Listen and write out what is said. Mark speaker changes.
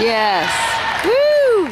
Speaker 1: Yes. Woo!